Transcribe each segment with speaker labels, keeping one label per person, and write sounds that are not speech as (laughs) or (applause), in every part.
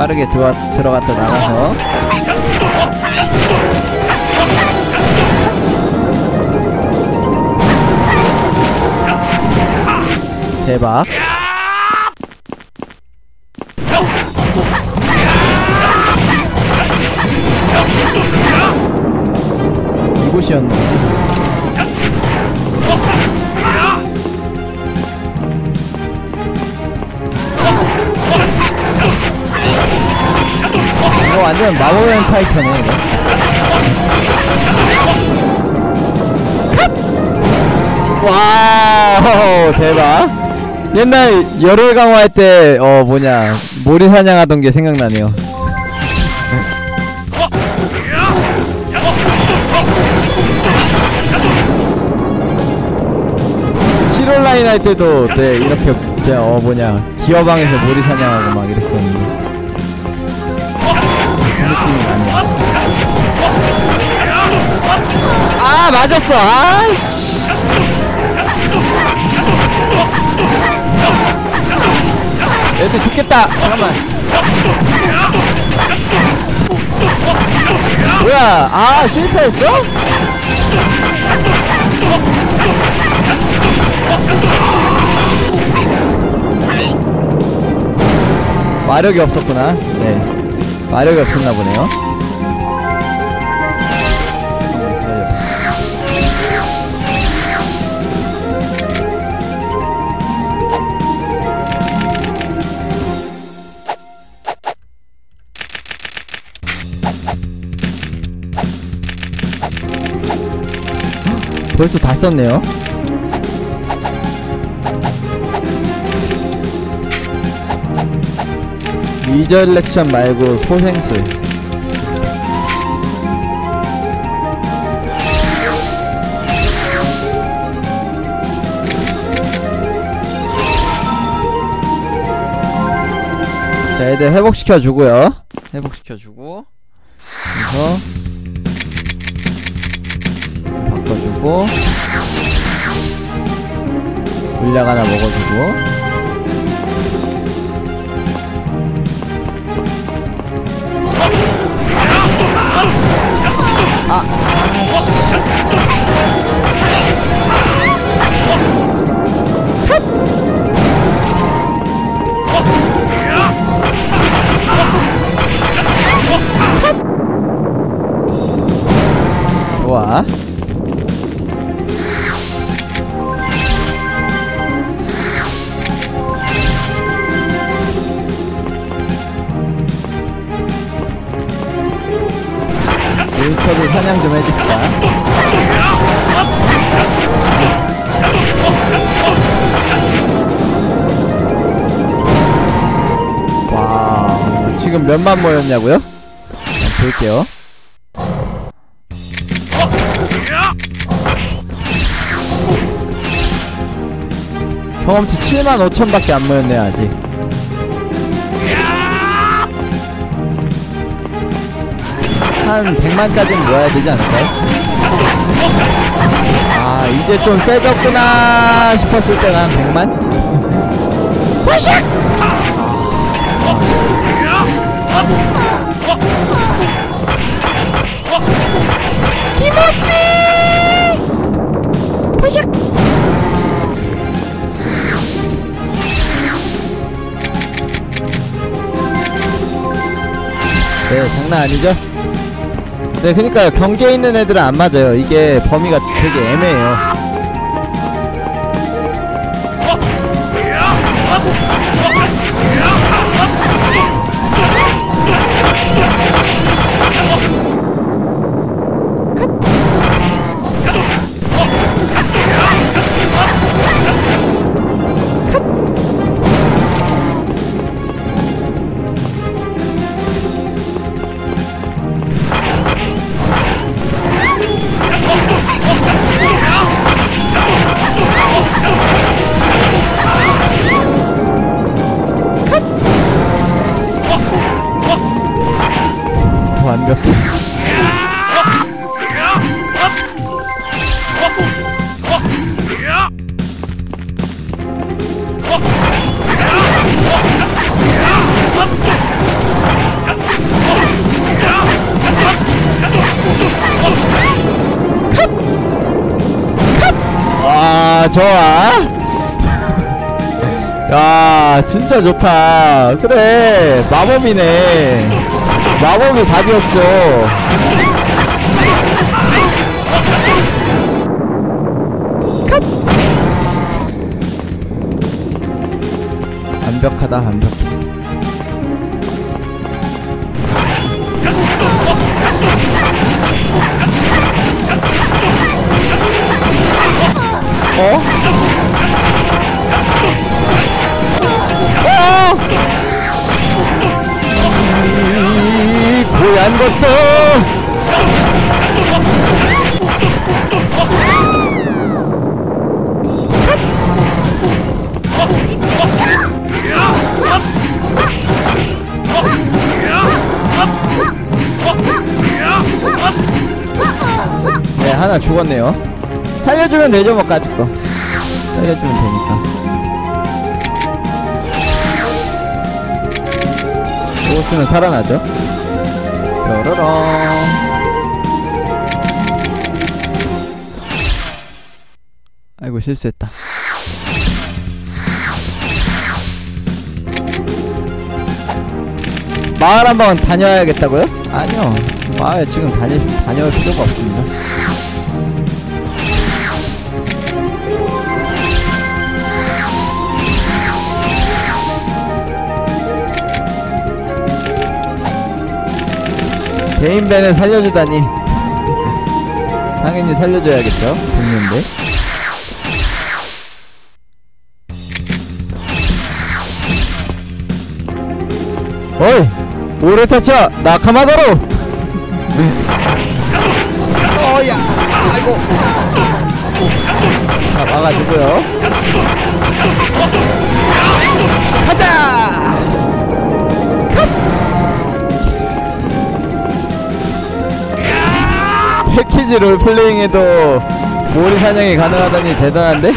Speaker 1: 빠르게 들어가, 들어갔다 나가서. 대박. 이곳이었네 이거 완전 마법의 파이터네 이거. 컷! wow 대박. 옛날 열혈강호할 때 어 뭐냐 몰이 사냥하던 게 생각나네요. 씰온라인 할 때도 네 이렇게 어 뭐냐 기어방에서 몰이 사냥하고 막 이랬었는데 아 맞았어. 아씨. 애들 죽겠다. 잠깐만. 뭐야? 아 실패했어? 마력이 없었구나. 네. 마력이 없었나 보네요 벌써 다 썼네요. 리저렉션 말고 소생술. 자 애들 회복시켜주고요. 회복시켜주고. 그래서 바꿔주고 물약 하나 먹어주고. 좋아 몬스터들 사냥 좀 해줍시다. 와 지금 몇만 모였냐고요? 자, 볼게요. 경험치 7만 5천밖에 안 모였네 아직 한 100만까지는 모아야 되지 않을까요? 아 이제 좀 세졌구나 싶었을 때가 한 100만? 후샥! 기모찌! 후샥! 네, 장난 아니죠? 네, 그니까요. 경계에 있는 애들은 안 맞아요. 이게 범위가 되게 애매해요. 좋다. 그래 마법이네. 마법이 답이었어. 컷! 완벽하다 완벽해 살려주면 되죠 뭐 까짓 거. 살려주면 되니까. 보스는 살아나죠? 뾰로롱. 아이고 실수했다. 마을 한 번 다녀야겠다고요? 아니요. 마을 지금 다니, 다녀올 필요가 없습니다 개인배는 살려주다니. 당연히 살려줘야겠죠 동료인데 어이 오레타차 나카마다로. (laughs) 어야 아이고. 자 막아주고요 패키지 롤플레잉에도 모리 사냥이 가능하다니 대단한데?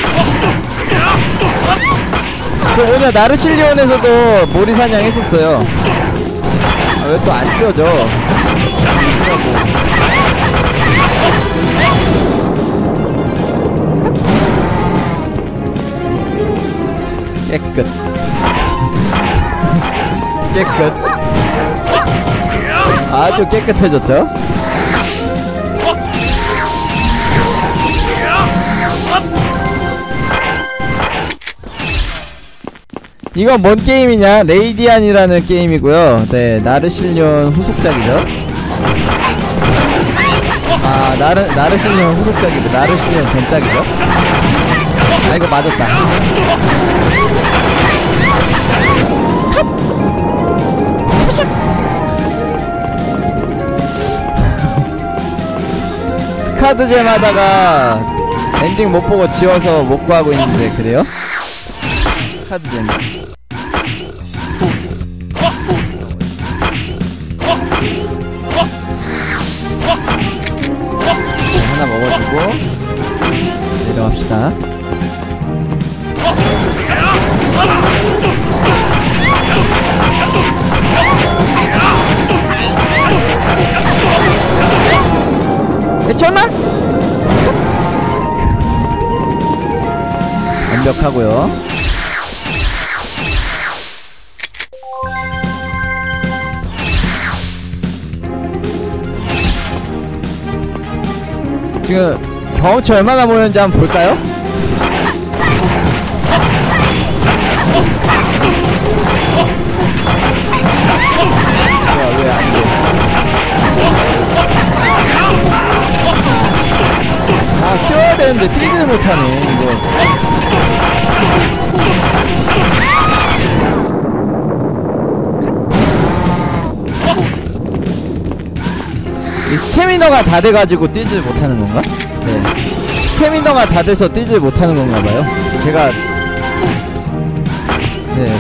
Speaker 1: 그 뭐냐 나르실리온에서도 모리 사냥 했었어요 아, 왜 또안 띄워져 깨끗 깨끗 아주 깨끗해졌죠? 이건 뭔 게임이냐? 레이디안이라는 게임이고요. 네, 나르실리온 후속작이죠. 아, 나르 나르실리온 후속작이고 나르실리온 전작이죠. 아, 이거 맞았다. 스카드잼 하다가 엔딩 못 보고 지워서 못 구하고 있는데 그래요? 스카드잼. 완벽하고요. 지금 경험치 얼마나 모였는지 한번 볼까요? 왜안 돼? 아 뛰어야 되는데 뛰지를 못하네 이거 스태미너가 다 돼가지고 뛰질 못하는 건가? 네. 스태미너가 다 돼서 뛰질 못하는 건가 봐요. 제가 네.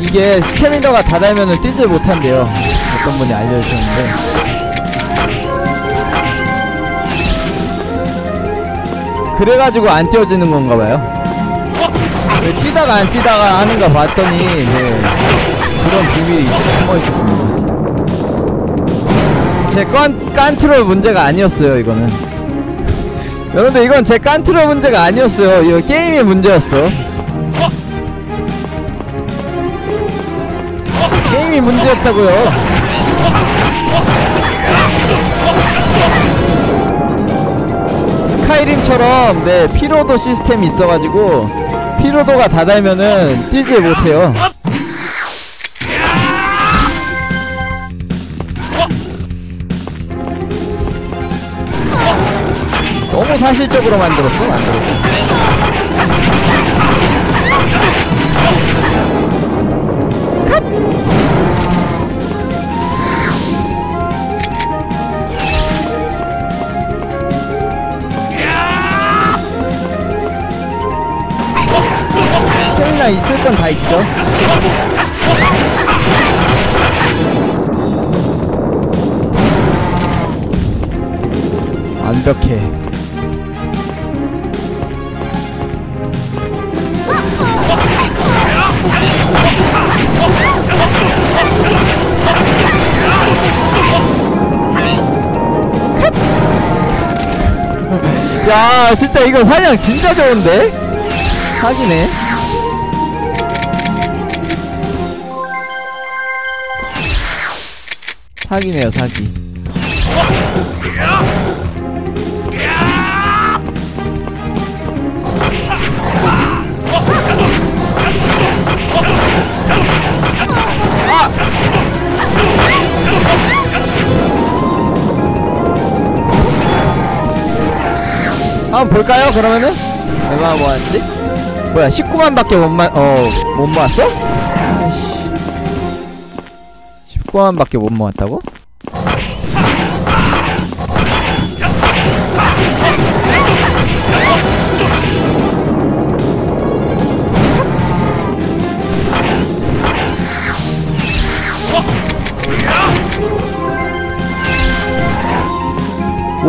Speaker 1: 이게 스태미너가 다 달면은 뛰질 못한대요. 어떤 분이 알려주셨는데. 그래가지고 안 띄워지는 건가 봐요. 네, 뛰다가 안 뛰다가 하는가 봤더니 네. 그런 비밀이 있, 숨어 있었습니다 제 깐, 깐트롤 문제가 아니었어요 이거는. 여러분들 이건 제 깐트로 문제가 아니었어요. 이거 게임의 문제였어. 게임이 문제였다고요. 스카이림처럼 네 피로도 시스템이 있어가지고 피로도가 다 달면은 뛰지 못해요 너무 사실적으로 만들었어 만들었고 스태미나 있을 건 다 있죠. 완벽해 야 진짜 이거 사냥 진짜 좋은데? 사기네 사기네요 사기 한번 볼까요 그러면은 얼마 모았지? 뭐야 19만밖에 못 모, 어못 모았어? 아이씨 19만밖에 못 모았다고?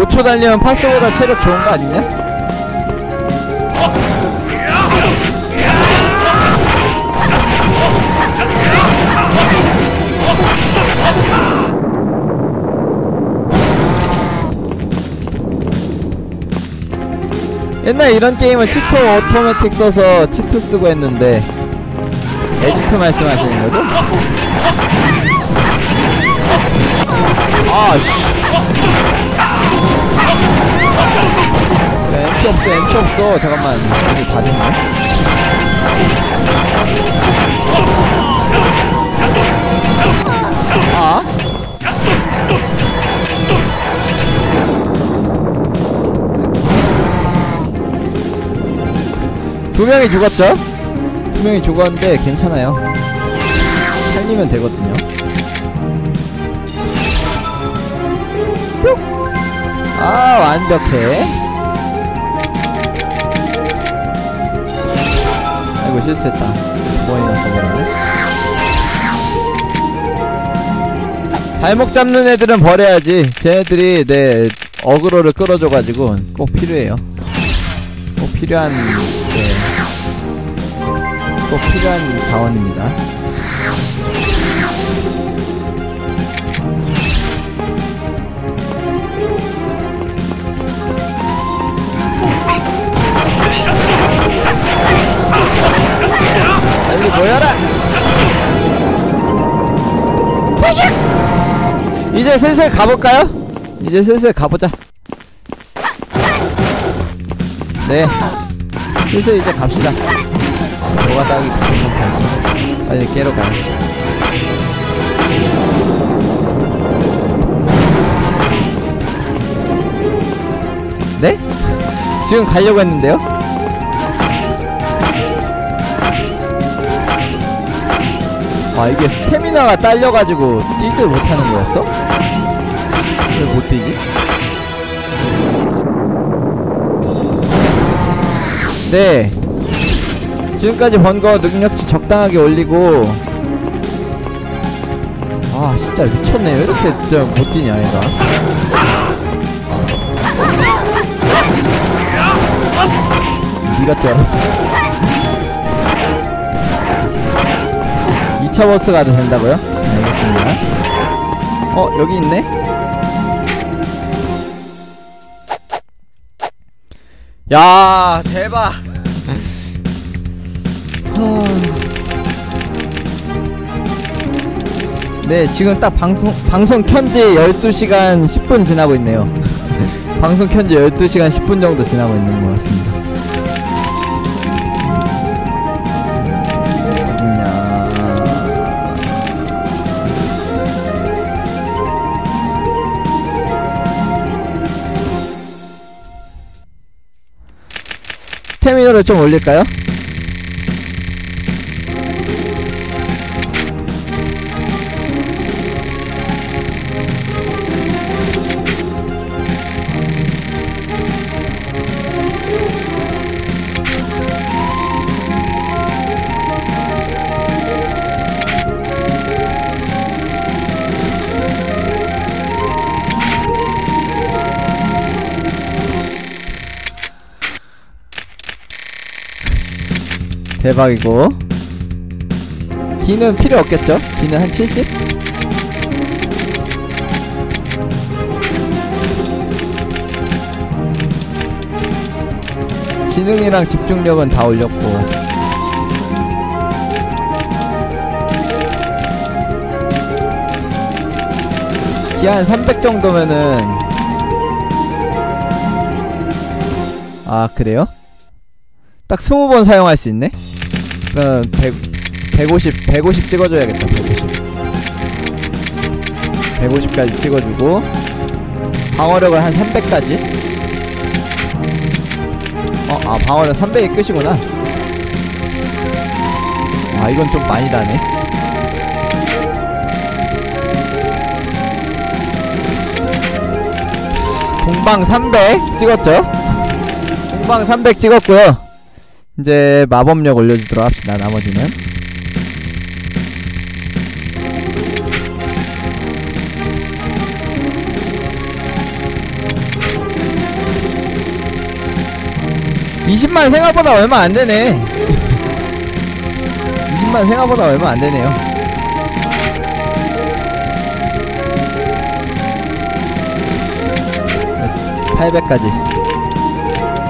Speaker 1: (5초) 달리면 파스보다 체력 좋은 거 아니냐? 옛날 이런 게임은 Cheat-O-Matic 써서 cheat 쓰고 했는데 edit 말씀하시는 거죠? 아씨 야, MP 없어 MP 없어 잠깐만 이제 다 됐네 아 두 명이 죽었죠? 두 명이 죽었는데 괜찮아요. 살리면 되거든요. 아, 완벽해. 아이고, 실수했다. 두 번이나 써버렸네. 발목 잡는 애들은 버려야지. 쟤네들이 내 어그로를 끌어줘가지고 꼭 필요해요. 꼭 필요한 네. 꼭 필요한 자원입니다. 빨리 모여라! 푸식! 이제 슬슬 가볼까요? 이제 슬슬 가보자. 네. 슬슬 이제 갑시다. 뭐가 딱이 귀찮다지. 빨리 깨러 가야지. 네? 지금 가려고 했는데요? 아 이게 스태미나가 딸려가지고 뛰질 못하는 거였어? 왜 못 뛰지? 네 지금까지 번 거 능력치 적당하게 올리고 아 진짜 미쳤네 왜 이렇게 진짜 못 뛰냐 얘가 니가 뛰어라 2차 버스 가도 된다고요? 네, 알겠습니다. 어 여기 있네? 야 대박. 네 지금 딱 방송 방송 켠지 12시간 10분 지나고 있네요. (laughs) 방송 켠지 12시간 10분 정도 지나고 있는 것 같습니다 좀 올릴까요? 대박이고 기는 필요 없겠죠? 기는 한 70? 지능이랑 집중력은 다 올렸고 기 한 300 정도면은 아 그래요? 딱 20번 사용할 수 있네? 그럼 100, 150, 150 찍어줘야겠다, 150. 150까지 찍어주고, 방어력을 한 300까지. 어, 아, 방어력 300이 끝이구나. 아, 이건 좀 많이 다네. 공방 300 찍었죠? 공방 300 찍었고요. 이제 마법력 올려주도록 합시다 나머지는. (20만) 생각보다 얼마 안되네. (20만) (laughs) 생각보다 얼마 안되네요. 됐어 800까지.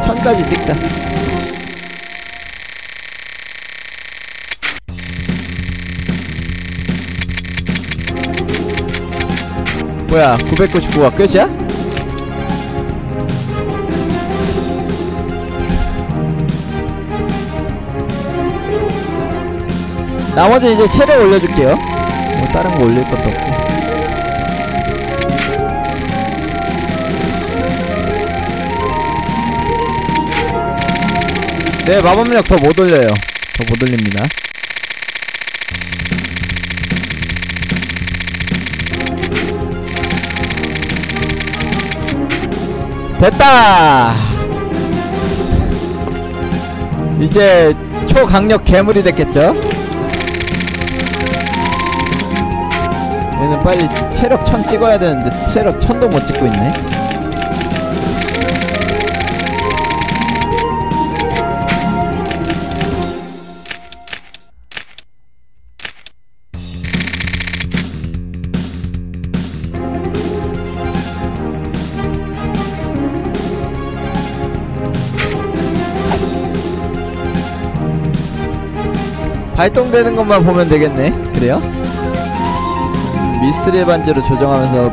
Speaker 1: 1000까지 찍자 뭐야 999가 끝이야? 나머지 이제 체력 올려줄게요. 뭐 다른 거 올릴 것도 없고. 네 마법력 더 못 올려요. 더 못 올립니다 됐다. 이제 초강력 괴물이 됐겠죠? 얘는 빨리 체력 1000 찍어야 되는데 체력 1000도 못 찍고 있네 발동되는 것만 보면 되겠네. 그래요? mithril 반지로 조정하면서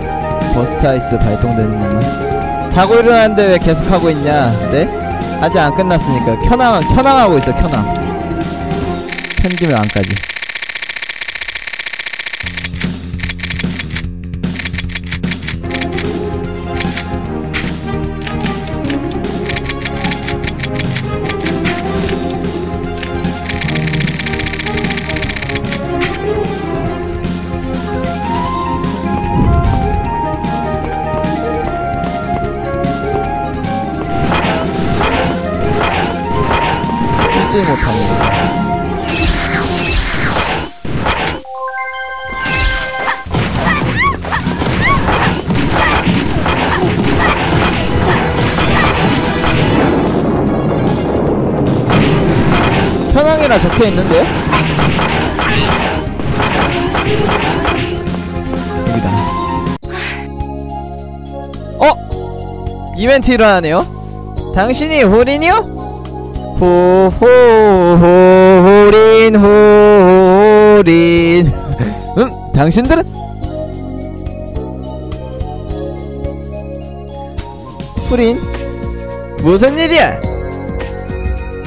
Speaker 1: burst ice 발동되는 것만. 자고 일어났는데 왜 계속하고 있냐? 네? 아직 안 끝났으니까. 켠왕, 켠왕하고 있어 켠왕 켠김에 왕까지 이벤트 일어나네요? 당신이 호린이요? 호호호린 호린 응? 당신들은? 호린 무슨 일이야?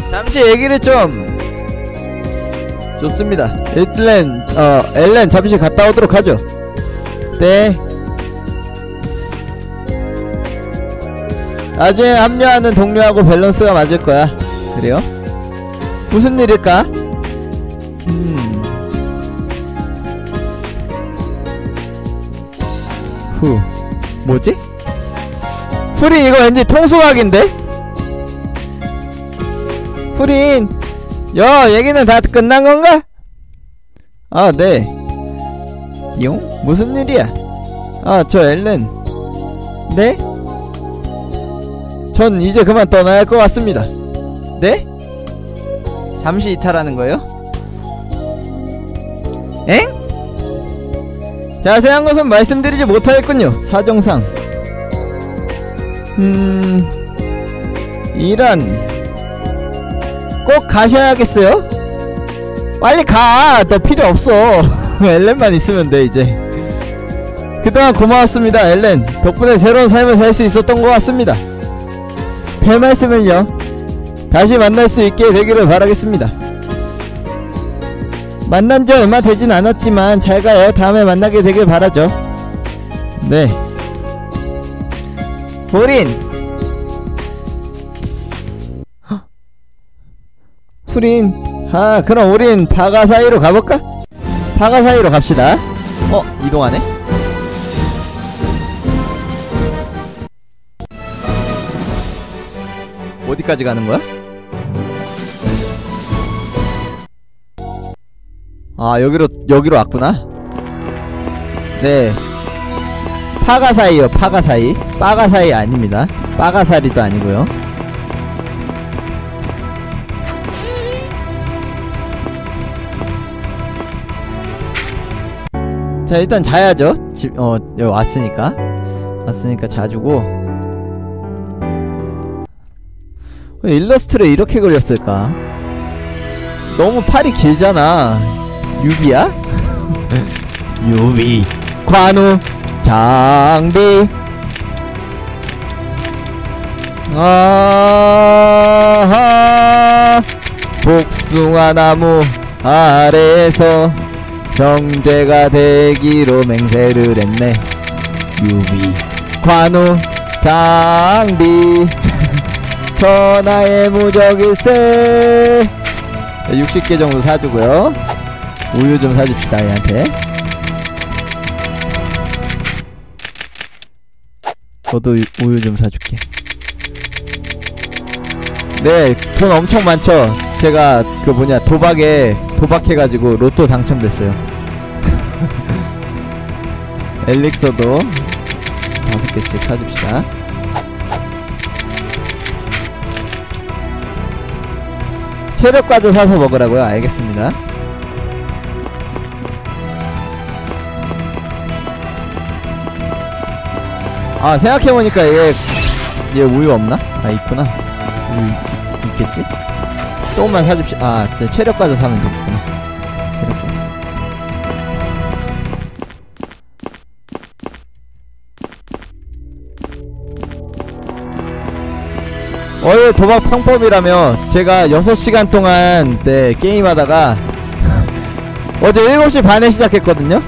Speaker 1: 잠시 얘기를 좀 좋습니다 엘렌 어 엘렌 잠시 갔다 오도록 하죠 네 나중에 합류하는 동료하고 밸런스가 맞을 거야 그래요? 무슨 일일까? 음. 후 뭐지? 프린 이거 왠지 통수각인데? 프린 여 얘기는 다 끝난 건가? 아 네. 띠용? 무슨 일이야? 아 저 엘렌. 네? 전 이제 그만 떠나야 할 것 같습니다. 네? 잠시 이탈하는 거예요? 엥? 자세한 것은 말씀드리지 못하겠군요. 사정상. 음... 이런... 꼭 가셔야겠어요? 빨리 가! 너 필요 없어. (laughs) 엘렌만 있으면 돼, 이제. 그동안 고마웠습니다, 엘렌. 덕분에 새로운 삶을 살 수 있었던 것 같습니다. 별 말씀을요. 다시 만날 수 있게 되기를 바라겠습니다. 만난 지 얼마 되진 않았지만 잘 가요. 다음에 만나게 되길 바라죠. 네. 호린! 프린 아 그럼 우린 파가 사이로 가볼까? 파가 사이로 갑시다 어 이동하네 어디까지 가는 거야? 아 여기로 여기로 왔구나. 네. 파가 사이요 파가 사이. 빠가 사이 아닙니다. 빠가 사리도 아니고요. 자 일단 자야죠. 집, 어 여기 왔으니까. 왔으니까 자주고 왜 일러스트를 이렇게 그렸을까? 너무 팔이 길잖아. 유비야? (laughs) 유비. 관우 장비. 아하. 복숭아 나무 아래에서 형제가 되기로 맹세를 했네. 유비 관우 장비 (laughs) 천하의 무적일세. 60개 정도 사주고요. 우유 좀 사줍시다 얘한테. 유- 우유 좀 사줄게. 네돈 엄청 많죠? 제가 그 뭐냐 도박에 도박해가지고 로또 당첨됐어요. (laughs) 엘릭서도 다섯 개씩 사줍시다 체력 과자 사서 먹으라고요 알겠습니다 아 생각해보니까 얘, 얘 우유 없나? 아 있구나 우유 있지, 있겠지? 조금만 사줍시 아저 체력 과자 사면 되겠구나 어이 도박 평법이라며. 제가 6시간 동안 네 게임하다가 (laughs) 어제 7시 반에 시작했거든요?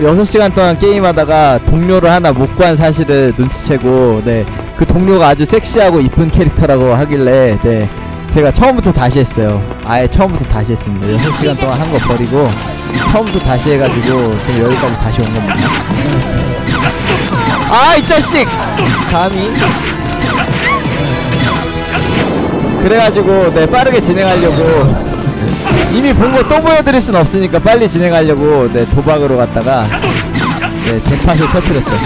Speaker 1: 6시간 동안 게임하다가 동료를 하나 못 구한 사실을 눈치채고 네 그 동료가 아주 섹시하고 이쁜 캐릭터라고 하길래 네 제가 처음부터 다시 했어요. 아예 처음부터 다시 했습니다. 6시간 동안 한 거 버리고 처음부터 다시 해가지고 지금 여기까지 다시 온 겁니다. 아 이 자식! 감히 그래가지고 네 빠르게 진행하려고. 이미 본 거 또 보여드릴 순 없으니까 빨리 진행하려고 네 도박으로 갔다가 네 잭팟을 터트렸죠.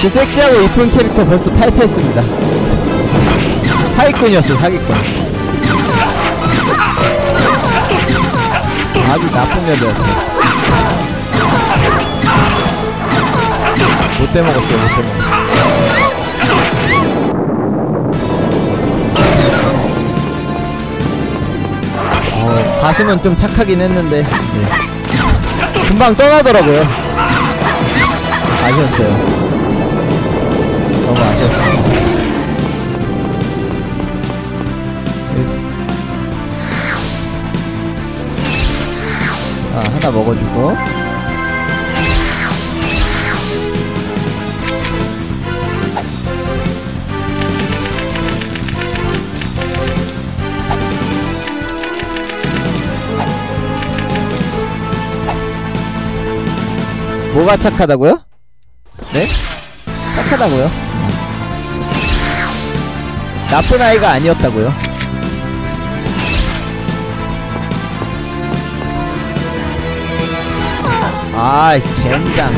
Speaker 1: 그 섹시하고 이쁜 캐릭터 벌써 탈퇴했습니다. 사기꾼이었어요 사기꾼. 아주 나쁜 여자였어 못돼 먹었어요 못돼 먹었어 왔으면 좀 착하긴 했는데 네. 금방 떠나더라고요. 아쉬웠어요. 너무 아쉬웠어요. 아 하나 먹어주고 뭐가 착하다고요? 네? 착하다고요? 나쁜 아이가 아니었다고요? 아, 젠장.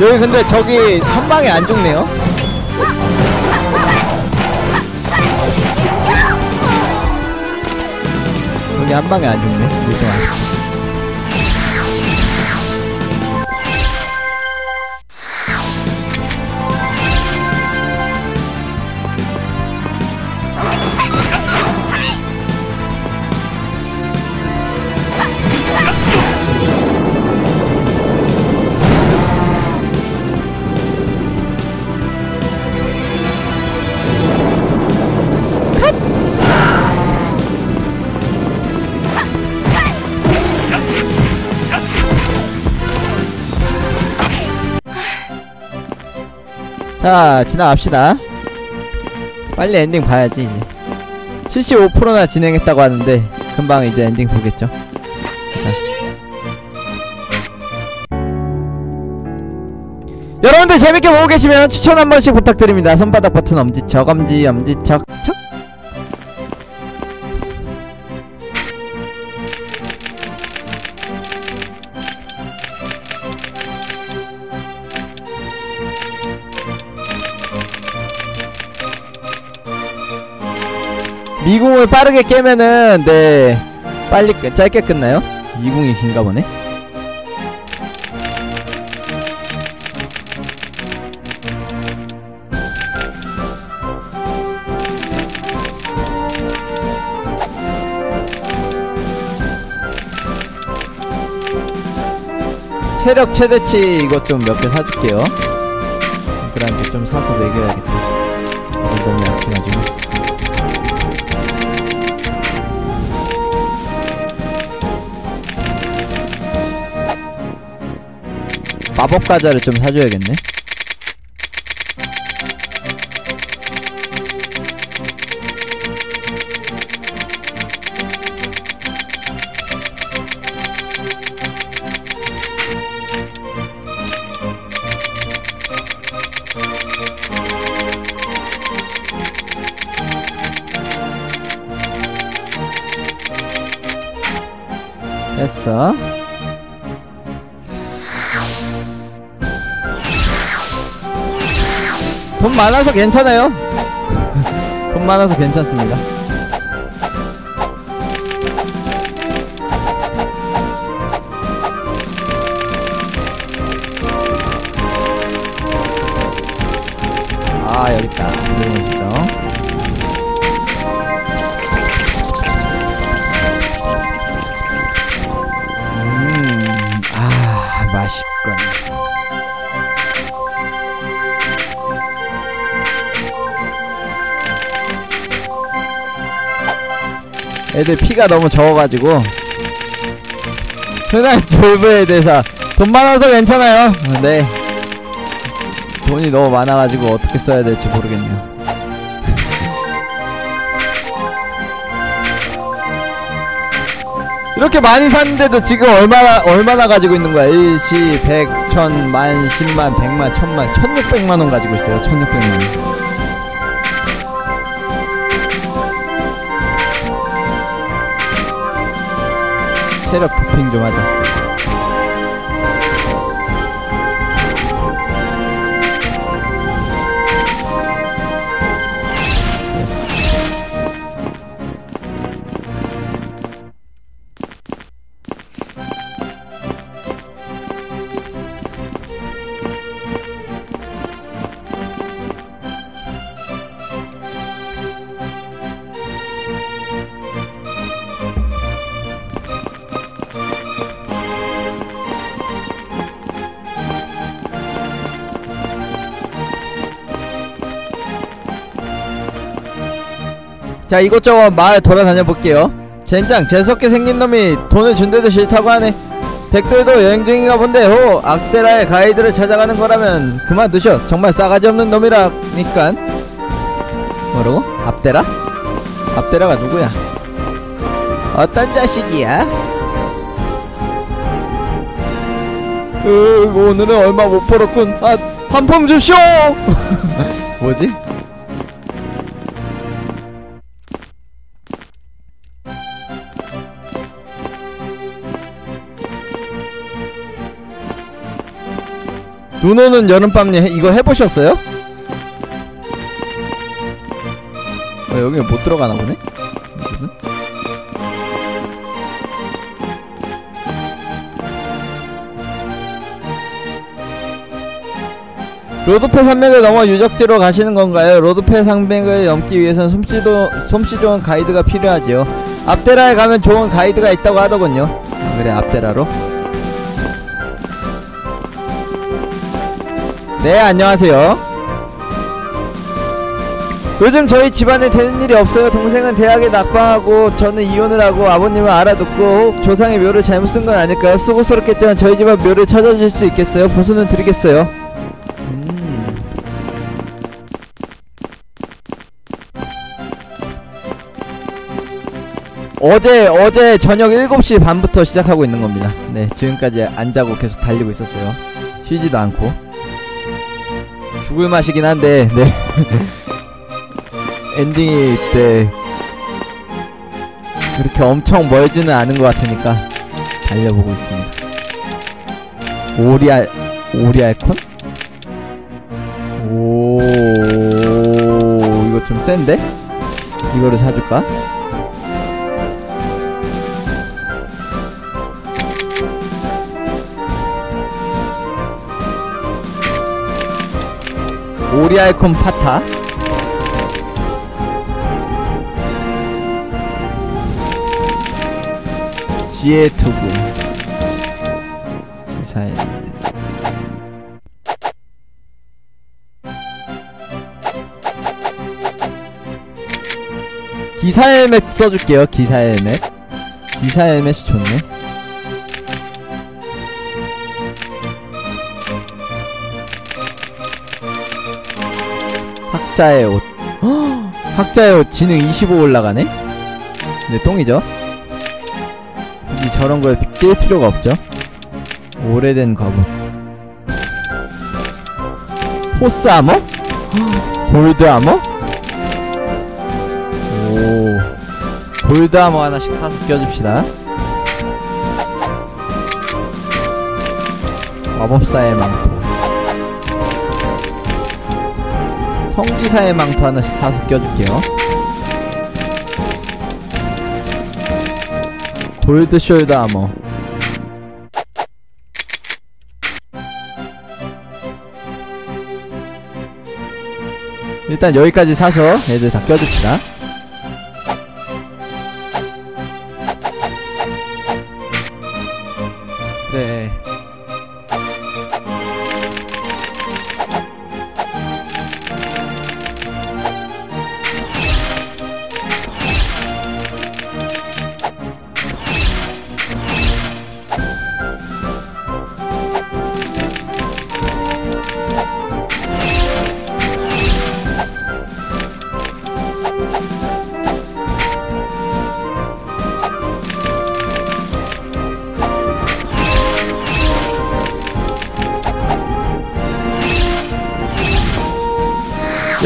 Speaker 1: 여기 근데 저기 한 방에 안 죽네요. 여기 한 방에 안 죽네. 이거 자, 지나갑시다. 빨리 엔딩 봐야지, 이제. 75%나 진행했다고 하는데, 금방 이제 엔딩 보겠죠. 자. 여러분들 재밌게 보고 계시면 추천 한 번씩 부탁드립니다. 손바닥 버튼 엄지척, 엄지, 엄지척, 척. 미궁을 빠르게 깨면은 네 빨리 끝- 짧게 끝나요? 미궁이 긴가 보네. 체력 최대치 이것 좀 몇 개 사줄게요. 그한테 좀 사서 먹여야겠다. 어, 너무 약해가지고. 마법 과자를 좀 사줘야겠네. 됐어. 많아서 괜찮아요. 돈 많아서 괜찮습니다. 애들 피가 너무 적어가지고. 흔한 졸부에 대해서 돈 많아서 괜찮아요. 네 돈이 너무 많아가지고 어떻게 써야 될지 모르겠네요. (laughs) 이렇게 많이 샀는데도 지금 얼마나 얼마나 가지고 있는 거야? 일시 백, 천, 만, 십만, 백만, 천만, 천육백만 원 가지고 있어요. 천육백만 원 체력 도핑 좀 하자. 자 이곳저곳 마을 돌아다녀 볼게요 젠장 재수없게 생긴 놈이 돈을 준대도 싫다고 하네 덱들도 여행 중인가 본데 호 악데라의 가이드를 찾아가는 거라면 그만두셔 정말 싸가지 없는 놈이라니깐 뭐라고? 앞데라? 앞데라가 누구야? 어떤 자식이야? 으, 오늘은 얼마 못 벌었군 아한푼 주쇼 (laughs) 뭐지? 눈 오는 여름밤 예 이거 해보셨어요? 어, 여기 못 들어가나 보네? 로드페 산맥을 넘어 유적지로 가시는 건가요? 로드페 산맥을 넘기 위해선 솜씨도, 솜씨 좋은 가이드가 필요하지요. 앞데라에 가면 좋은 가이드가 있다고 하더군요. 아, 그래, 앞데라로? 네, 안녕하세요. 요즘 저희 집안에 되는 일이 없어요. 동생은 대학에 낙방하고 저는 이혼을 하고 아버님은 앓아눕고 혹 조상의 묘를 잘못 쓴 건 아닐까요? 수고스럽겠지만 저희 집안 묘를 찾아주실 수 있겠어요? 보수는 드리겠어요. 음. 어제 어제 저녁 7시 반부터 시작하고 있는 겁니다. 네, 지금까지 안 자고 계속 달리고 있었어요. 쉬지도 않고. 죽을 맛이긴 한데, 네. (laughs) 엔딩이 때 그렇게 엄청 멀지는 않은 것 같으니까 달려보고 있습니다. 오리알 오리알콘? 오 이거 좀 센데? 이거를 사줄까? 오리알콘 파타? 지혜 투구 기사의 기사 헬멧 써줄게요 기사 헬멧 기사 헬멧이 좋네 학자의 옷. 헉, 학자의 옷 지능 25 올라가네? 근데 똥이죠. 굳이 저런 거에 낄 필요가 없죠. 오래된 거북. 포스 아머? 헉, 골드 아머? 오 골드 아머 하나씩 사서 껴줍시다. 마법사의 망토 성기사의 망토 하나씩 사서 껴줄게요. 골드 숄더 아머. 일단 여기까지 사서 애들 다 껴줍시다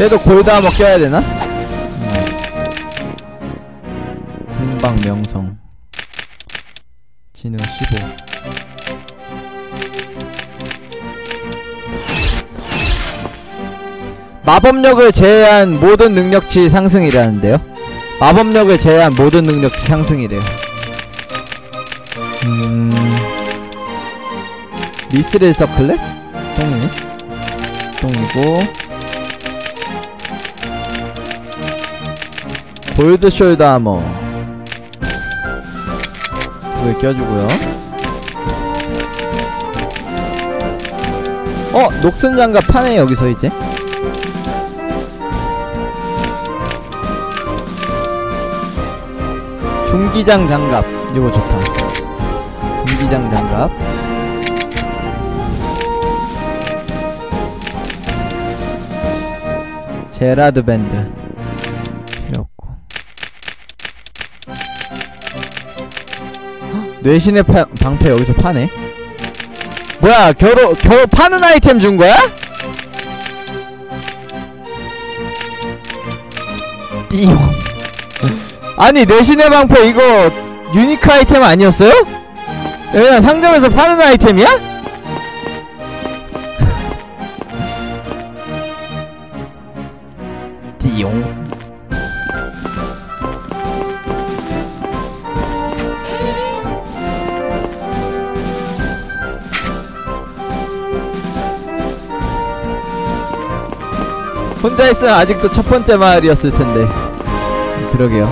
Speaker 1: 얘도 골다 먹겨야 되나? 공방 명성. 지능 15 마법력을 제외한 모든 능력치 상승이라는데요? 마법력을 제외한 모든 능력치 상승이래요. 음... 미스릴 서클렛? 똥이네 똥이고 골드 숄더 아머 두개 껴주고요? 어! 녹슨 장갑 파네 여기서 이제. 중기장 장갑. 이거 좋다. 중기장 장갑. 제라드 밴드 뇌신의 파, 방패 여기서 파네 뭐야 겨우 겨우 파는 아이템 준 거야? 띠용 아니 뇌신의 방패 이거 유니크 아이템 아니었어요? 그냥 상점에서 파는 아이템이야? (laughs) 띠용 혼자 있으면 아직도 첫 번째 마을이었을 텐데. 그러게요.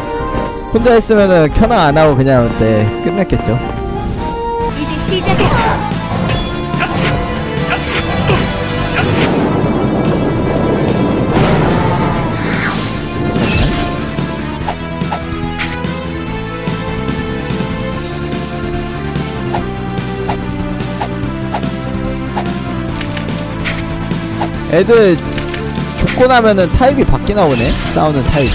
Speaker 1: 혼자 있으면은 켜나 안 하고 그냥 네 끝냈겠죠.
Speaker 2: 이제 시작해.
Speaker 1: 애들 죽고 나면은 타입이 바뀌나 보네 싸우는 타입이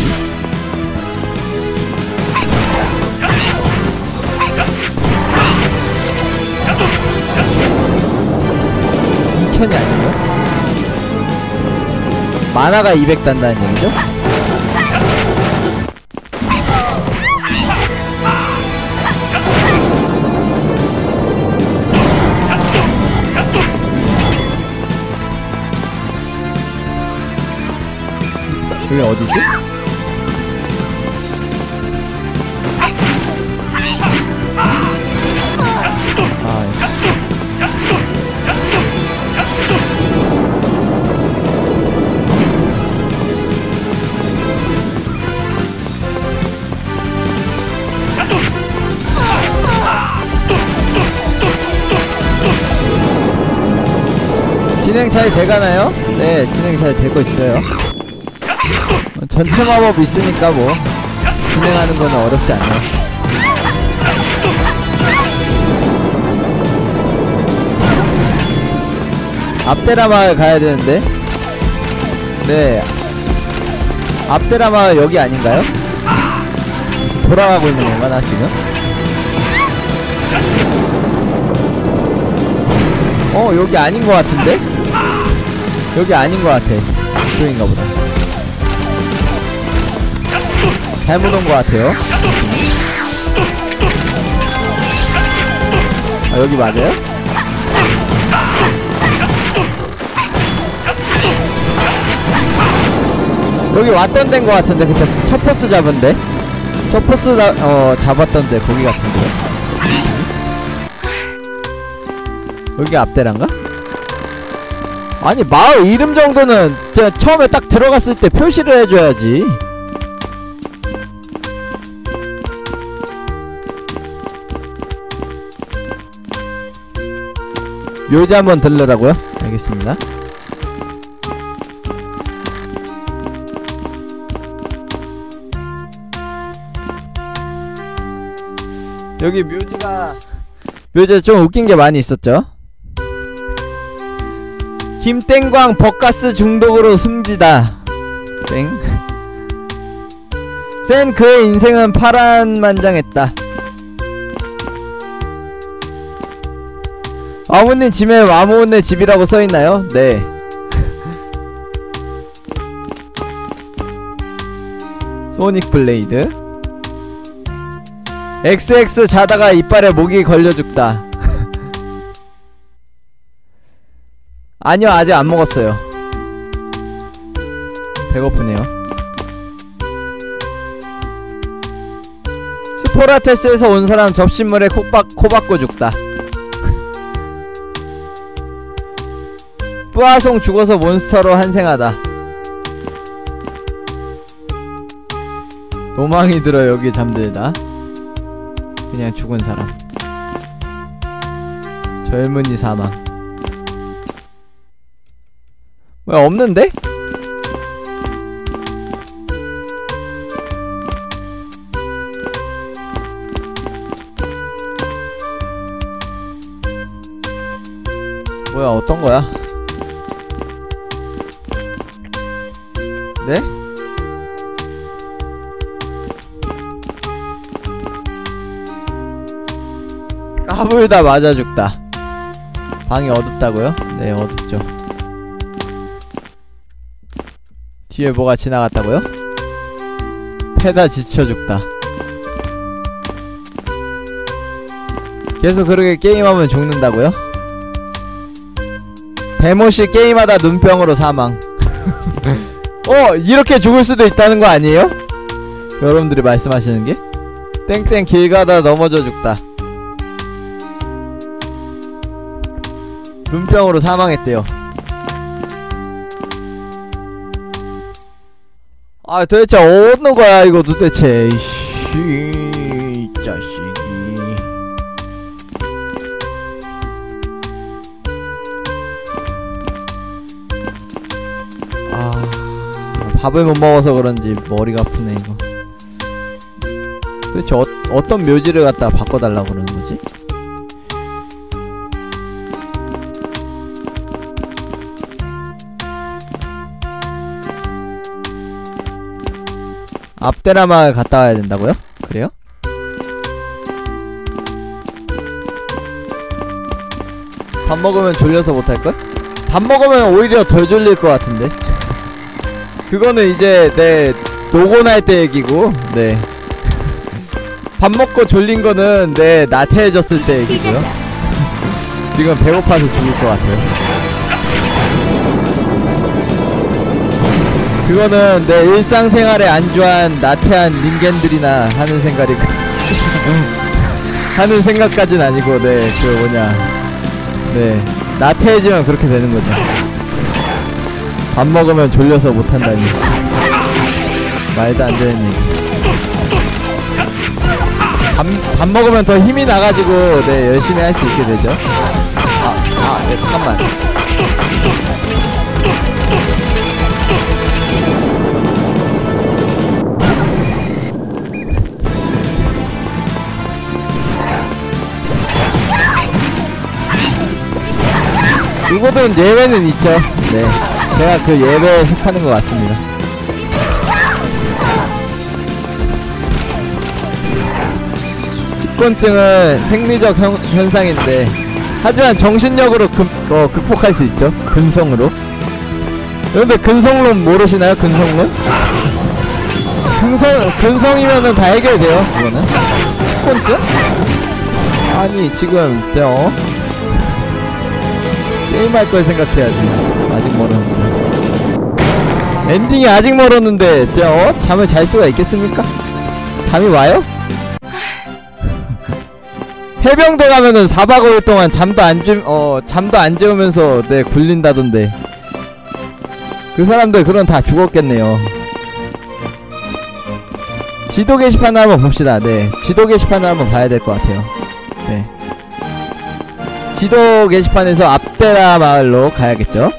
Speaker 1: 이천이 아닌가? 만화가 200 단다는 얘기죠? 여기 어디지? 아, 진행 잘 돼가나요? 네, 진행 잘 되고 있어요. 어, 전체 마법 있으니까 뭐 진행하는 거는 어렵지 않아요. 앞데라 마을 가야 되는데. 네. 앞데라 마을 여기 아닌가요? 돌아가고 있는 건가 나 지금? 어 여기 아닌 것 같은데? 여기 아닌 것 같아. 이쪽인가 보다. 잘못 온 것 같아요. 아, 여기 맞아요? 여기 왔던 데인 것 같은데 그때 첫 버스 잡은 데 첫 버스 나, 어 잡았던 데 거기 같은데 여기 앞대란가? 아니 마을 이름 정도는 그냥 처음에 딱 들어갔을 때 표시를 해줘야지 묘지 한번 들르라고요? 알겠습니다 여기 묘지가 묘지에 좀 웃긴 게 많이 있었죠 김땡광 버가스 중독으로 숨지다 땡. 센 그의 인생은 파란만장했다 와무님 집에 와무네 집이라고 써있나요? 네. sonic blade. XX 자다가 이빨에 모기 걸려 죽다. (laughs) 아니요 아직 안 먹었어요. 배고프네요. 스포라테스에서 온 사람 접싯물에 코, 박, 코 박고 죽다 뿌아송 죽어서 몬스터로 환생하다 도망이 들어 여기 잠들다 그냥 죽은 사람 젊은이 사망 뭐야 없는데? 뭐야 어떤 거야? 네? 까불다 맞아 죽다. 방이 어둡다고요? 네 어둡죠. 뒤에 뭐가 지나갔다고요? 패다 지쳐 죽다. 계속 그렇게 게임하면 죽는다고요? 배모씨 게임하다 눈병으로 사망. (laughs) 어, 이렇게 죽을 수도 있다는 거 아니에요? 여러분들이 말씀하시는 게? 땡땡 길 가다 넘어져 죽다. 눈병으로 사망했대요. 아, 도대체 어느 거야, 이거 도대체. 이씨, 밥을 못 먹어서 그런지 머리가 아프네, 이거. 도대체 어, 어떤 묘지를 갖다 바꿔달라고 그러는 거지? 앞데라마을 갔다 와야 된다고요? 그래요? 밥 먹으면 졸려서 못할걸? 밥 먹으면 오히려 덜 졸릴 것 같은데 그거는 이제 내 노곤할 때 얘기고 네. (laughs) 밥 먹고 졸린 거는 내 나태해졌을 때 얘기고요. (laughs) 지금 배고파서 죽을 것 같아요. 그거는 내 일상생활에 안주한 나태한 닌겐들이나 하는 생각이고 (laughs) 하는 생각까진 아니고 네 그 뭐냐. 네 나태해지면 그렇게 되는 거죠 밥 먹으면 졸려서 못한다니 말도 안 되는 얘기 밥, 밥 먹으면 더 힘이 나가지고 네 열심히 할 수 있게 되죠 아, 아, 네, 잠깐만 누구든 예외는 있죠. 네. 제가 그 예외에 속하는 것 같습니다. 식곤증은 생리적 현, 현상인데, 하지만 정신력으로 급, 어, 극복할 수 있죠. 근성으로. 그런데 근성론 모르시나요? 근성론? 근성, 근성이면은 다 해결돼요. 그거는. 식곤증? 아니, 지금, 어? 게임할 걸 생각해야지. 아직 멀었는데. 엔딩이 아직 멀었는데, 저, 어? 잠을 잘 수가 있겠습니까? 잠이 와요? (laughs) 해병대 가면은 4박 5일 동안 잠도 안 주, 어, 잠도 안 재우면서, 네, 굴린다던데. 그 사람들 그런 다 죽었겠네요. 지도 게시판을 한번 봅시다. 네. 지도 게시판을 한번 봐야 될 것 같아요. 네. 지도 게시판에서 앞데라 마을로 가야겠죠?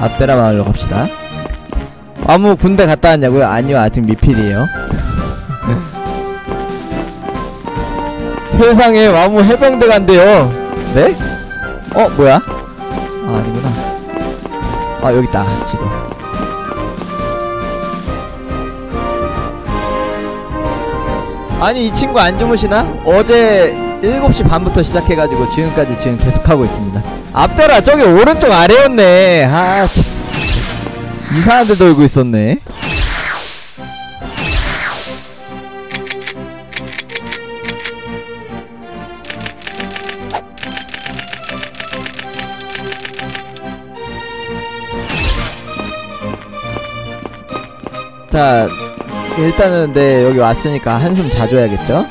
Speaker 1: 앞데라 마을로 갑시다. 아무 군대 갔다 왔냐고요? 아니요, 아직 미필이에요. 세상에 마무 해병대 간대요. 네? 어, 뭐야? 아, 아니구나. 아, 여기 있다. 지도. 아니, 이 친구 안 주무시나? 어제 7시 반부터 시작해가지고 지금까지 지금 계속하고 있습니다. 앞대라 저기 오른쪽 아래였네. 아, 참. 이상한 데 돌고 있었네. 자, 일단은 네 여기 왔으니까 한숨 자줘야겠죠?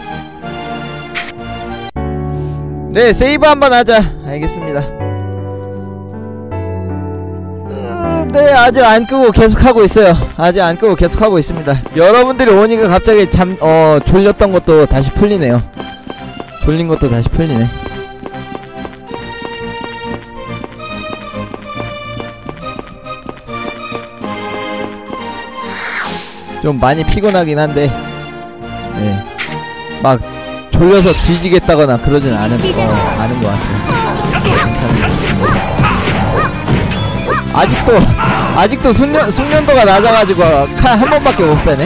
Speaker 1: 네 세이브 한번 하자 알겠습니다 네 아직 안 끄고 계속 하고 있어요. 아직 안 끄고 계속 하고 있습니다. 여러분들이 오니까 갑자기 잠 어 졸렸던 것도 다시 풀리네요. 졸린 것도 다시 풀리네. 좀 많이 피곤하긴 한데 네 막 졸려서 뒤지겠다거나 그러진 않은 어 않은 것 같아요. 괜찮은 것 같습니다. 아직도 아직도 숙련 숙련도가 낮아가지고 칼 한 번밖에 못 빼네.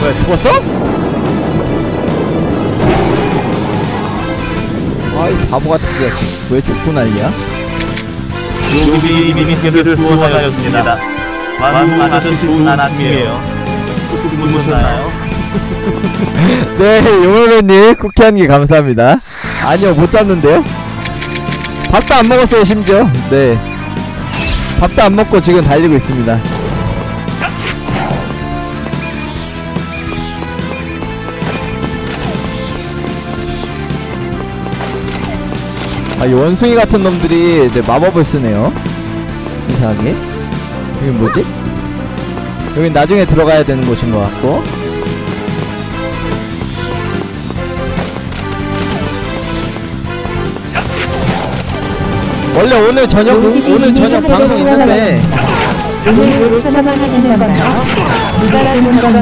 Speaker 1: 뭐야 죽었어? 아이 바보 같은 자식 왜 죽고 난리야?
Speaker 3: 요기 이미 해를 구원하였습니다. 만만하신 분 아침이에요. 주무셨나요? (laughs)
Speaker 1: 네 용호배님 쿠키 한 개 감사합니다 아니요 못 잤는데요? 밥도 안 먹었어요 심지어 네 밥도 안 먹고 지금 달리고 있습니다 아, 이 원숭이 같은 놈들이 네, 마법을 쓰네요. 이상하게. 여긴 뭐지? 여긴 나중에 들어가야 되는 곳인 것 같고. 원래 오늘 저녁, 오늘 저녁 방송 있는데,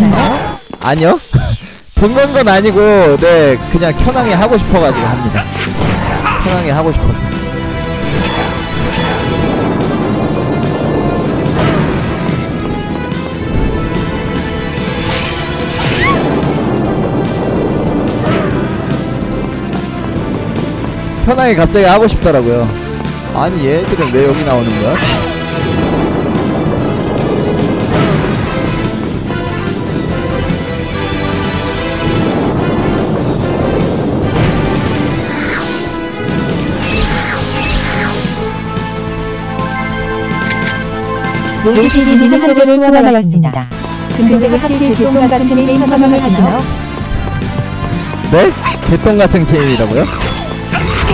Speaker 4: 건가요?
Speaker 1: 아니요. (laughs) 돈건건 아니고, 네, 그냥 편하게 하고 싶어가지고 합니다. 편하게 하고 싶어서. 편하게 갑자기 하고 싶더라고요. 아니 얘들은 왜 여기 나오는 거야?
Speaker 4: 노비피디님은 하루를 후원하였습니다. 근데 왜 하필 교통 같은 게임 선언하시나요?
Speaker 1: 네? 개똥 같은 게임이라고요?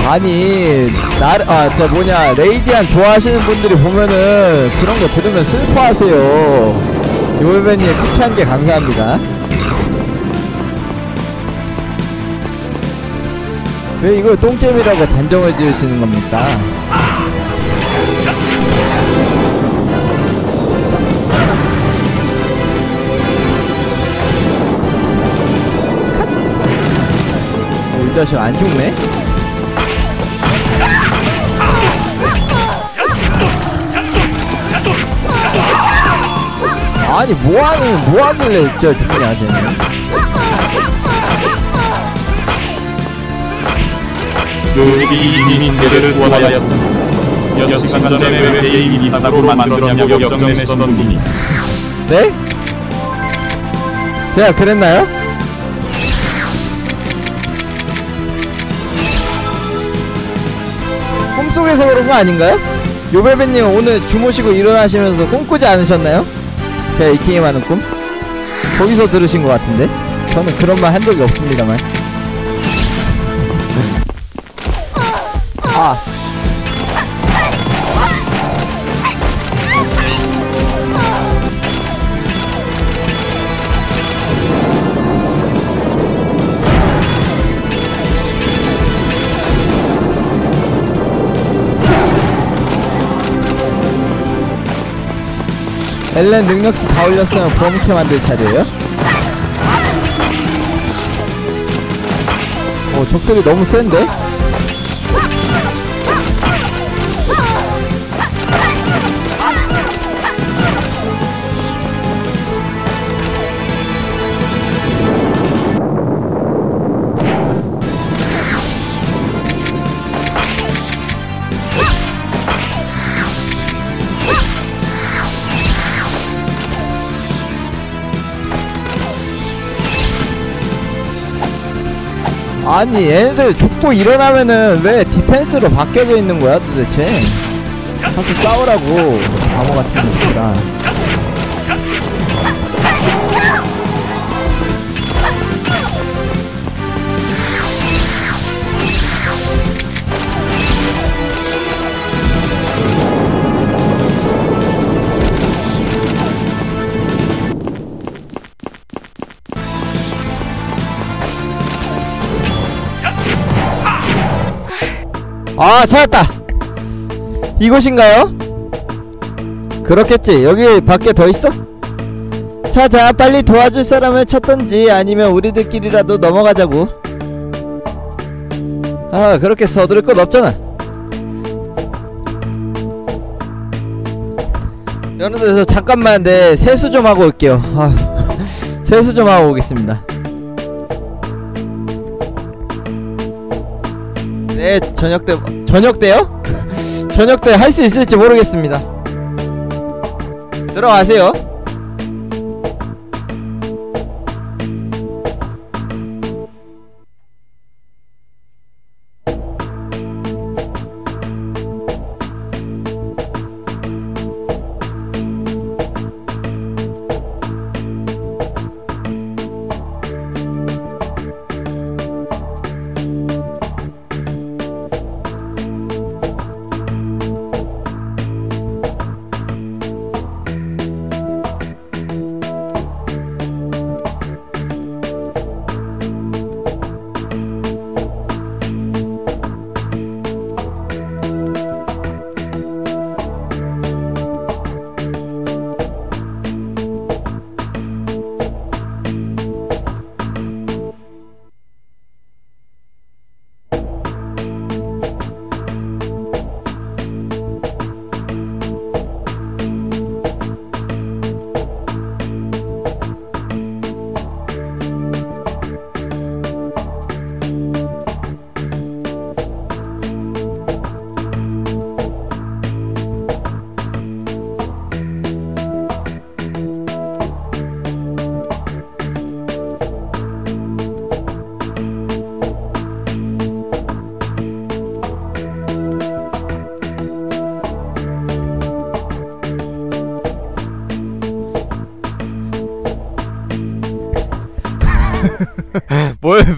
Speaker 1: 아니, 나, 아, 저 뭐냐, 레이디안 좋아하시는 분들이 보면은 그런 거 들으면 슬퍼하세요. 요배님 쿠키 한개 감사합니다. 왜 이걸 똥게임이라고 단정을 지으시는 겁니까? 어, 이 자식 안 죽네? 아니 뭐하는 뭐하길래 진짜 죽냐 쟤는
Speaker 3: 요기 이미 해를 구원하였습니다. 몇 시간 전에 왜 게임이 바닥으로 만들었냐고 역정내시던 분이
Speaker 1: 네? 제가 그랬나요? 꿈속에서 그런 거 아닌가요? 요베베님 오늘 주무시고 일어나시면서 꿈꾸지 않으셨나요? 제가 이 게임 하는 꿈? 거기서 들으신 것 같은데? 저는 그런 말 한 적이 없습니다만 아 엘렌 능력치 다 올렸으면 보험캐 만들 차례예요? 어 적들이 너무 센데? 아니 얘네들 죽고 일어나면은 왜 디펜스로 바뀌어져 있는 거야 도대체? 가서 싸우라고 바보 같은 녀석들 아아 찾았다. 이곳인가요? 그렇겠지. 여기 밖에 더 있어? 자자 빨리 도와줄 사람을 찾던지 아니면 우리들끼리라도 넘어가자고. 아 그렇게 서두를 것 없잖아. 여러분들 저 잠깐만 네 세수 좀 하고 올게요. 아, (laughs) 세수 좀 하고 오겠습니다 네 저녁 때 저녁 때요? (laughs) 저녁 때 할 수 있을지 모르겠습니다 들어가세요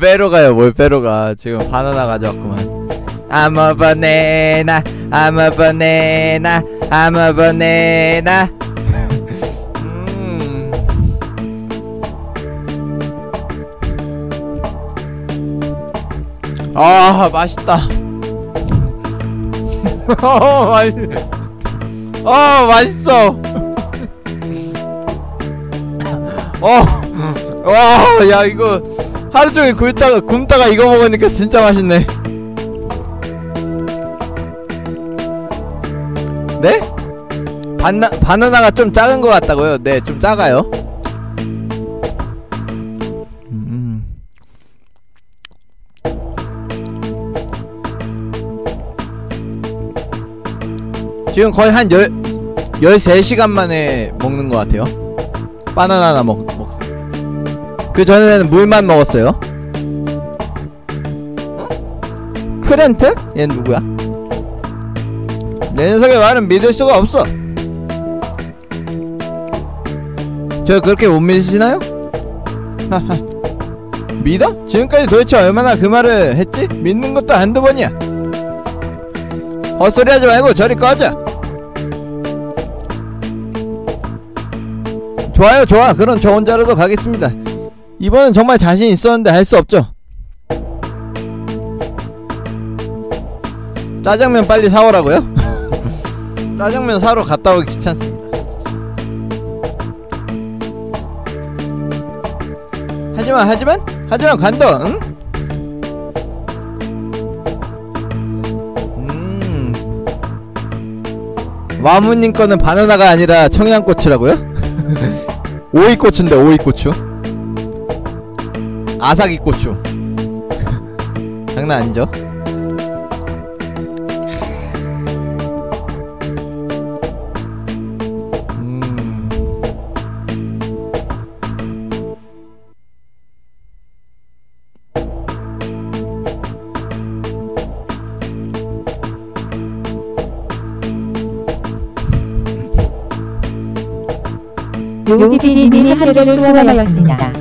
Speaker 1: 빼러 가요 뭘 빼러 가. 지금 바나나 가져왔구만. I'm a banana I'm a banana I'm a banana 음. 아 맛있다. (laughs) 어 맛있 어 맛있어. (laughs) 어, 와, 야 이거 하루 종일 굶다가 굶다가 이거 먹으니까 진짜 맛있네. 네? 바나 바나나가 좀 작은 것 같다고요? 네, 좀 작아요. 음. 지금 거의 한 열, 13시간 만에 먹는 것 같아요. 바나나 먹. 그 전에는 물만 먹었어요. 어? 크렌트? 얘는 누구야? 내 녀석의 말은 믿을 수가 없어. 저 그렇게 못 믿으시나요? 믿어? 지금까지 도대체 얼마나 그 말을 했지? 믿는 것도 한두 번이야. 헛소리 하지 말고 저리 꺼져. 좋아요 좋아 그럼 저 혼자라도 가겠습니다 이번엔 정말 자신 있었는데 할 수 없죠 짜장면 빨리 사오라고요? (laughs) 짜장면 사러 갔다 오기 귀찮습니다 하지만 하지만 하지만 간다 응? 음 와무님 거는 바나나가 아니라 청양고추라고요? (laughs) 오이고추인데 오이고추 아사기고추 (laughs) 장난 아니죠? 음.
Speaker 4: 요기피디님이 하루를 후원하였습니다.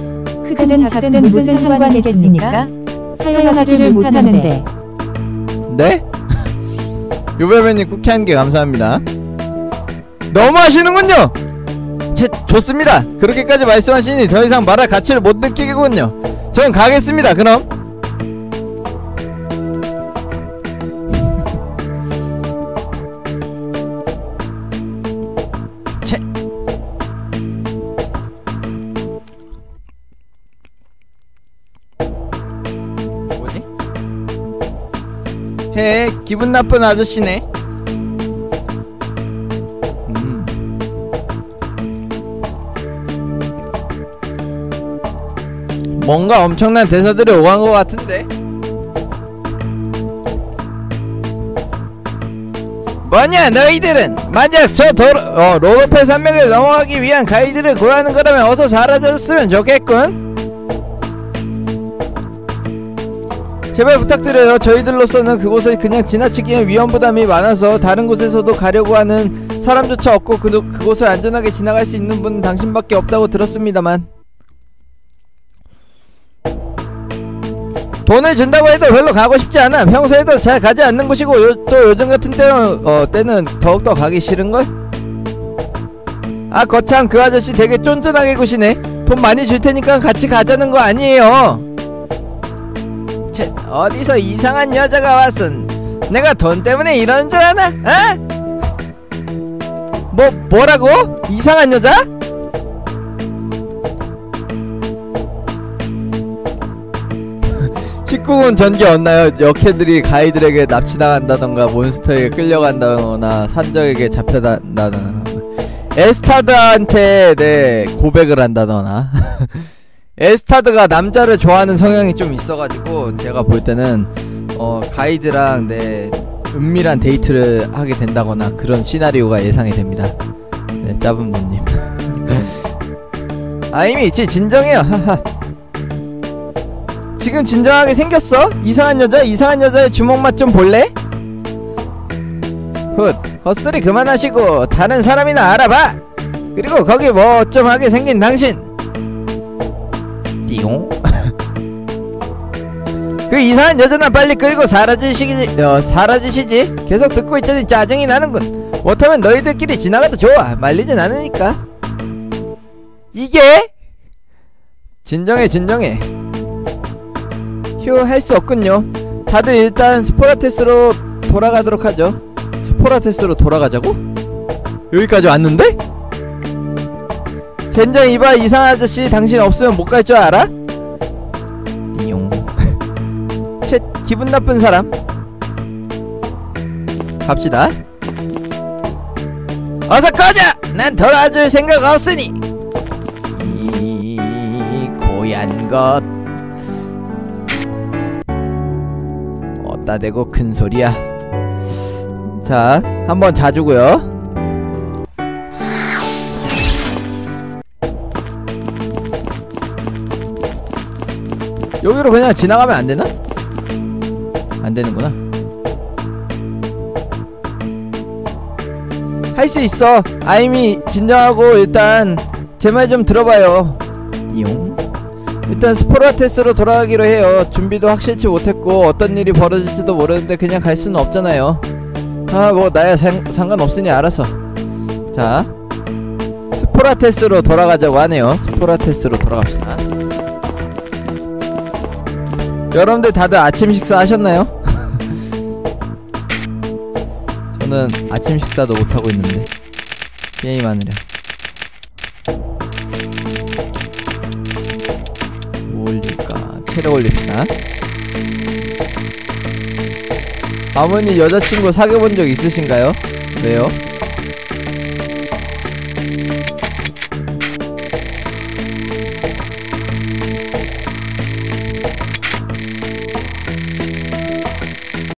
Speaker 4: 크든 작든 무슨 상관이겠습니까? 사용하지를 못하는데
Speaker 1: 네? (laughs) 요배배님 쿠키 한 개 감사합니다. 너무 하시는군요. 제, 좋습니다. 그렇게까지 말씀하시니 더 이상 말할 가치를 못 느끼겠군요. 전 가겠습니다. 그럼 기분 나쁜 아저씨네. 음. 뭔가 엄청난 대사들이 오간 것 같은데? 뭐냐 너희들은? 만약 저 도로 어, 로로페 산맥을 넘어가기 위한 가이드를 구하는 거라면 어서 사라졌으면 좋겠군 제발 부탁드려요. 저희들로서는 그곳을 그냥 지나치기엔 위험 부담이 많아서 다른 곳에서도 가려고 하는 사람조차 없고 그, 그곳을 안전하게 지나갈 수 있는 분은 당신밖에 없다고 들었습니다만. 돈을 준다고 해도 별로 가고 싶지 않아. 평소에도 잘 가지 않는 곳이고 요, 또 요즘 같은 때는, 어, 때는 더욱더 가기 싫은걸? 아 거참 그 아저씨 되게 쫀쫀하게 구시네. 돈 많이 줄 테니까 같이 가자는 거 아니에요 쟤 어디서 이상한 여자가 왔은 내가 돈 때문에 이러는 줄 아나? 어? 뭐 뭐라고? 이상한 여자? (laughs) 식구군 전개 없나요? 역캐들이 가이들에게 납치당한다던가 몬스터에게 끌려간다거나 산적에게 잡혀간다거나 에스타드한테 네 고백을 한다거나 (laughs) 에스타드가 남자를 좋아하는 성향이 좀 있어가지고 제가 볼 때는 어 가이드랑 네 은밀한 데이트를 하게 된다거나 그런 시나리오가 예상이 됩니다. 네 짧은 분님. (laughs) 아이미 지 진정해요. 하하. 지금 진정하게 생겼어? 이상한 여자 이상한 여자의 주먹 맛 좀 볼래? 훗 헛소리 그만하시고 다른 사람이나 알아봐. 그리고 거기 뭐좀 하게 생긴 당신. 띠용? (laughs) 그 이상한 여자나 빨리 끌고 사라지시지 어, 사라지시지. 계속 듣고 있자니 짜증이 나는군. 못하면 너희들끼리 지나가도 좋아. 말리진 않으니까. 이게? 진정해 진정해. 휴 할 수 없군요. 다들 일단 스포라테스로 돌아가도록 하죠. 스포라테스로 돌아가자고? 여기까지 왔는데? 젠장 이봐 이상한 아저씨 당신 없으면 못 갈 줄 알아? 띠용 쳇 (laughs) 기분 나쁜 사람. 갑시다. 어서 꺼져! 난 돌아줄 생각 없으니. 이 고얀 것. 어따 대고 큰 소리야. 자 한번 자주고요 여기로 그냥 지나가면 안 되나? 안 되는구나. 할 수 있어. 아이미 진정하고 일단 제 말 좀 들어봐요. 띠용. 일단 스포라테스로 돌아가기로 해요. 준비도 확실치 못했고 어떤 일이 벌어질지도 모르는데 그냥 갈 수는 없잖아요. 아 뭐 나야 상, 상관없으니 알아서. 자 스포라테스로 돌아가자고 하네요. 스포라테스로 돌아갑시다. 여러분들 다들 아침 식사 하셨나요? (laughs) 저는 아침 식사도 못하고 있는데 게임하느라 뭐 올릴까 체력 올립시다 아버님 여자친구 사귀어본 적 있으신가요? 왜요?